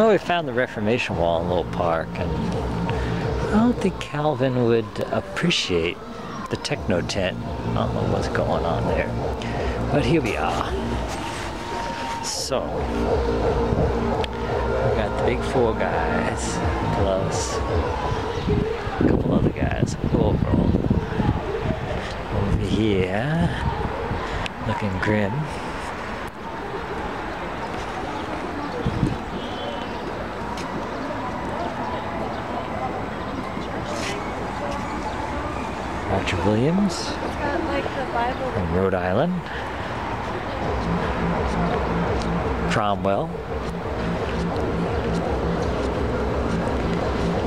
Well, we found the Reformation Wall in Little Park, and I don't think Calvin would appreciate the techno tent. I don't know what's going on there. But here we are. So, we got the big four guys, plus a couple other guys overall. Over here, looking grim. Roger Williams from Rhode Island. Cromwell.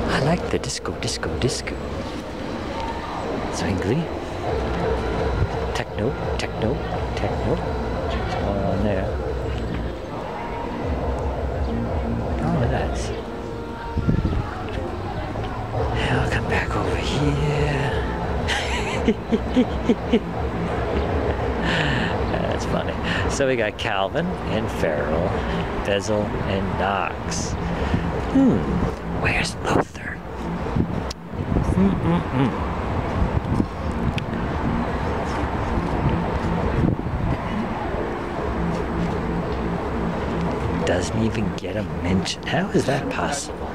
I like the disco, disco, disco. Zwingli. Techno, techno, techno. That's funny. So we got Calvin and Farel, Beza and Knox. Hmm, where's Luther? Mm-mm-mm. Doesn't even get a mention. How is that possible?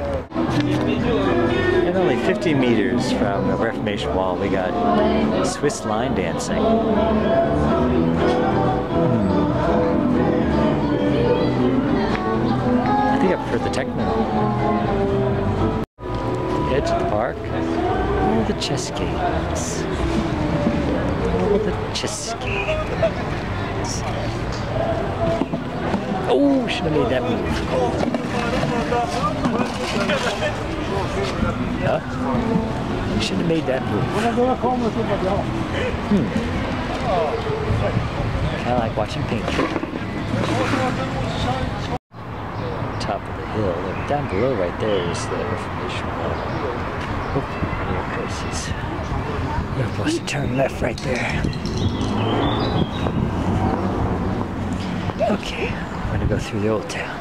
And only 50 meters from the Reformation Wall, we got Swiss line dancing. Hmm. I think I prefer the techno. The edge of the park. All the chess games. All the chess games. Oh, should have made that move. Huh? You should have made that move. Hmm. Of like watching paint. Top of the hill. Look, down below right there is the Reformation Wall. Oh, curses. You're supposed to turn left right there. Okay, Gonna go through the old town.